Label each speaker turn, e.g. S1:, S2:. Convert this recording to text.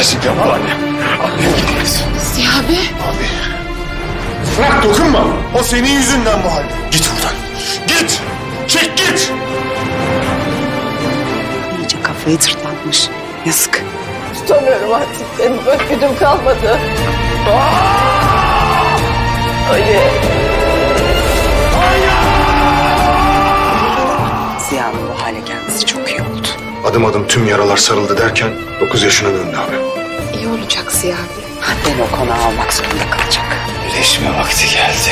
S1: Ezik yapma anne. Anne gitmesin.
S2: Ziya abi.
S1: Abi. Bırak dokunma. O senin yüzünden bu halde. Git buradan. Git. Çek git.
S3: İyice kafayı tırtlatmış. Yazık.
S2: Tutamıyorum artık seni. Gücüm kalmadı. Ali.
S3: Ziya'nın bu hale gelmesi çok iyi oldu.
S1: Adım adım tüm yaralar sarıldı derken 9 yaşına döndü abi.
S2: İyi olacak Ziya abi.
S3: Ben o konağı almak zorunda kalacak.
S1: İyileşme vakti geldi.